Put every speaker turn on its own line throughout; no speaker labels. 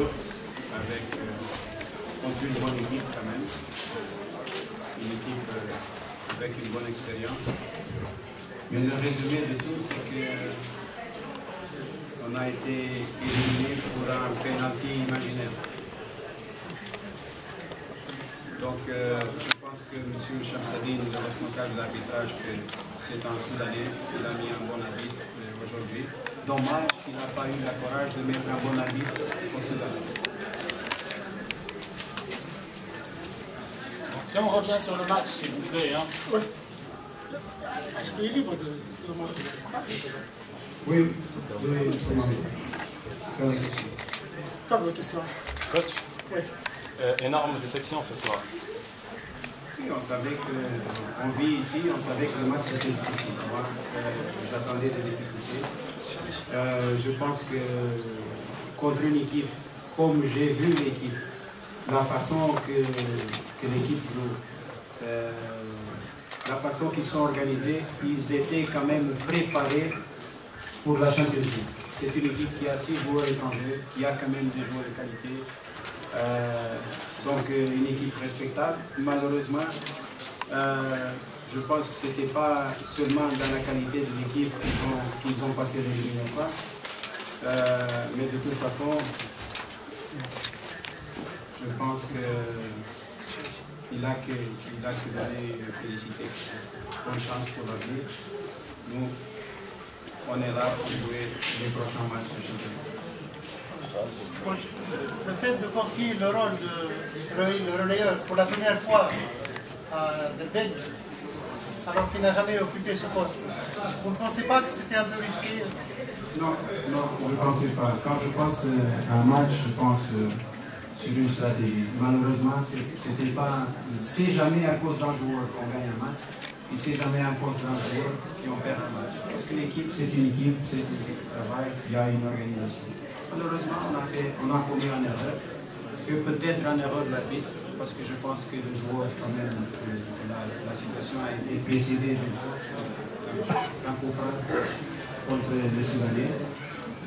avec, contre une bonne équipe quand même. Une équipe avec une bonne expérience. Mais le résumé de tout, c'est que on a été éliminé pour un penalty imaginaire. Donc, euh, je pense que M. Chamsadine, le responsable de l'arbitrage, c'est un Soudanais, il a mis un bon arbitre euh, aujourd'hui. Dommage qu'il n'a pas eu le courage de mettre un bon arbitre au Soudan.
Si on revient sur le match, s'il vous plaît. Hein.
Oui. Il est libre de demander.
Oui, oui, c'est ma
Faire la question.
Coach,
Oui.
euh, énorme déception ce soir.
Oui, on savait qu'on vit ici, on savait que le match était difficile. Moi, euh, j'attendais des difficultés. Euh, je pense que contre une équipe, comme j'ai vu l'équipe, la façon que, l'équipe joue, euh, la façon qu'ils sont organisés, ils étaient quand même préparés pour la Champions. C'est une équipe qui a six joueurs étrangers, qui a quand même des joueurs de qualité. Euh, donc une équipe respectable. Malheureusement, je pense que ce n'était pas seulement dans la qualité de l'équipe qu'ils ont, passé l'éliminatoire. Euh, mais de toute façon, je pense qu'il a que, il a que féliciter. Bonne chance pour l'avenir. Nous, on est là pour jouer les prochains matchs de championnat.
Le fait de confier le rôle de relayeur pour la première fois à Delben, alors qu'il n'a jamais occupé ce poste, vous ne pensez pas que c'était un peu risqué
Non, non, je ne pensais pas. Quand je pense euh, à un match, je pense euh, sur une stratégie. Malheureusement, c'était pas. C'est jamais à cause d'un joueur qu'on gagne un match. Et c'est jamais à cause d'un joueur qu'on perd un match. Parce que l'équipe, c'est une équipe, c'est une équipe de travail, il y a une organisation. Malheureusement, on a, fait, on a commis une erreur, que peut-être une erreur de l'arbitre, parce que je pense que le joueur, quand même, euh, la, situation a été précédée d'une fois, un coup franc contre le Soudanais.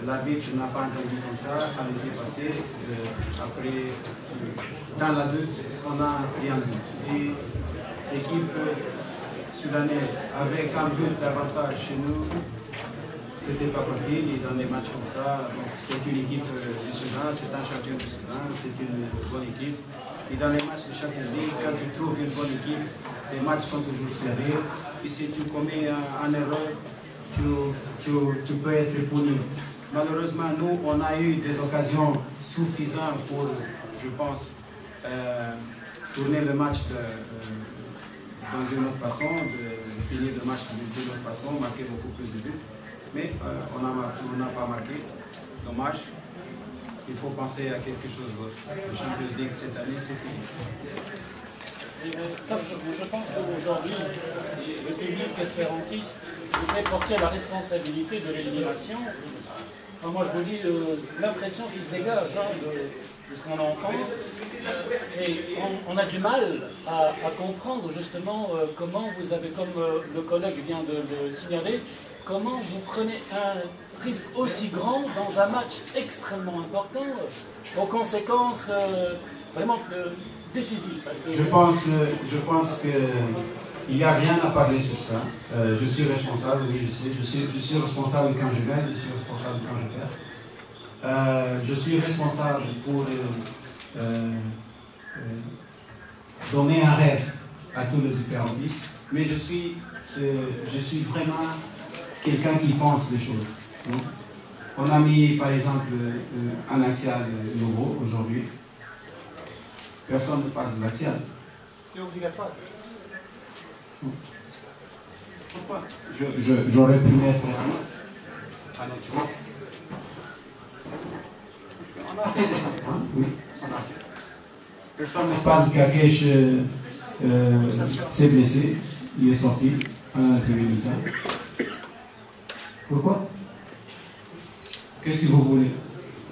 L'arbitre n'a pas entendu comme ça, a laissé passer. Euh, après, euh, dans la lutte, on a pris un but. Et l'équipe soudanaise, avec un but d'avantage chez nous, c'était pas facile. Et dans des matchs comme ça, c'est une équipe euh, du Soudan, c'est un champion du Soudan, c'est une bonne équipe. Et dans les matchs de Champions quand tu trouves une bonne équipe, les matchs sont toujours serrés. Et si tu commets un, erreur, tu, peux être puni. Malheureusement, nous, on a eu des occasions suffisantes pour, je pense, euh, tourner le match de, euh, dans une autre façon, de finir le match d'une autre façon, marquer beaucoup plus de buts. Mais euh, on n'a pas marqué. Dommage. Il faut penser à quelque chose d'autre. Le Champions cette année, fini.
Je, je pense qu'aujourd'hui, le public espérantiste devrait porter la responsabilité de l'élimination. Moi, je vous dis euh, l'impression qui se dégage hein, de, ce qu'on entend. Et on, a du mal à, comprendre justement euh, comment vous avez, comme euh, le collègue vient de le signaler, comment vous prenez un risque aussi grand dans un match extrêmement important, euh, aux conséquences vraiment que
je, pense, je pense qu'il n'y a rien à parler sur ça. Euh, je suis responsable, oui, je suis, responsable quand je gagne, je suis responsable quand je perds. Euh, je suis responsable pour euh, donner un rêve à tous les espérantistes, mais je suis, je suis vraiment quelqu'un qui pense les choses. Donc, on a mis, par exemple, un axial nouveau aujourd'hui. Personne ne parle de l'axial.
C'est obligatoire.
Pourquoi? J'aurais pu mettre un
autre
On a fait des hein? Oui, on a fait. Personne ne parle qu'Akesh euh, euh, s'est blessé. Il est sorti à première mi-temps. Pourquoi? Qu'est-ce que vous voulez?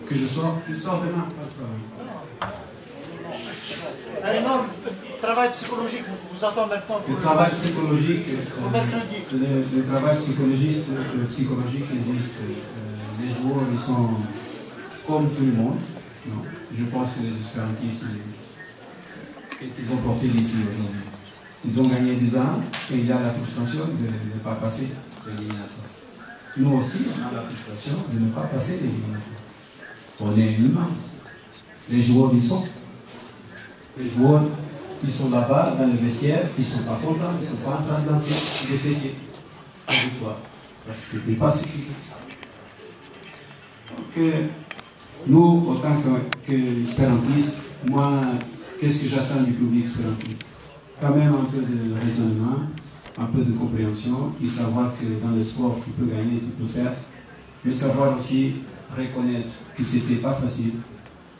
Que je sorte? Je sors demain, pas de problème.
Un énorme travail psychologique, vous, vous entendez maintenant
Le travail psychologique, le, le, travail psychologique, existe. Euh, les joueurs, ils sont comme tout le monde. Non? Je pense que les espérantistes, ils ont porté l'ici aujourd'hui. Ils ont gagné 2 ans et il y a la frustration de ne pas passer l'éliminatoire. Nous aussi, on a la frustration de ne pas passer l'éliminatoire. On est humain. Les joueurs, ils sont. Les joueurs, ils sont là-bas, dans le vestiaire, ils ne sont pas contents, ils ne sont pas en train de danser, de. Parce que ce n'était pas suffisant. Donc, euh, nous, en tant qu'espérantistes, moi, qu'est-ce que j'attends du public espérantiste Quand même un peu de raisonnement, un peu de compréhension, et savoir que dans le sport, tu peux gagner, tu peux perdre, mais savoir aussi reconnaître que ce n'était pas facile.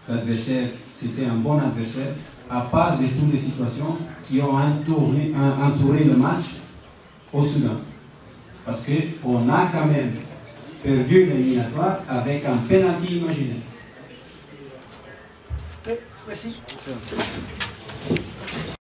L'adversaire, c'était un bon adversaire, à part de toutes les situations qui ont entouré, le match au Soudan. Parce qu'on a quand même perdu l'éliminatoire avec un penalty imaginaire.
Voici.